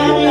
Hallelujah.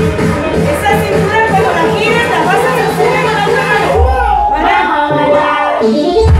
Esa cintura, cuando la giras, la vas a sostener con la otra mano. ¿Vale?